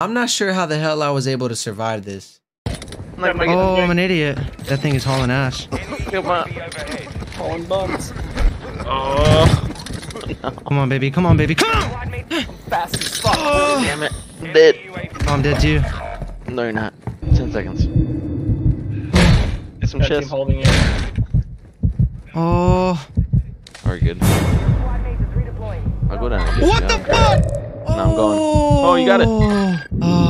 I'm not sure how the hell I was able to survive this. Like, Oh, I'm an idiot. That thing is hauling ass. come on. Calling bums. Oh, Come on, baby. Come on, baby. Come on! Fast as fuck. Oh. damn it. I'm dead. Oh, I'm dead too. No, you're not. Ten seconds. Get some That team chests. holding it. Oh. Alright, good. I'll go down What you. the fuck? No, I'm going. Oh, you got it. Oh.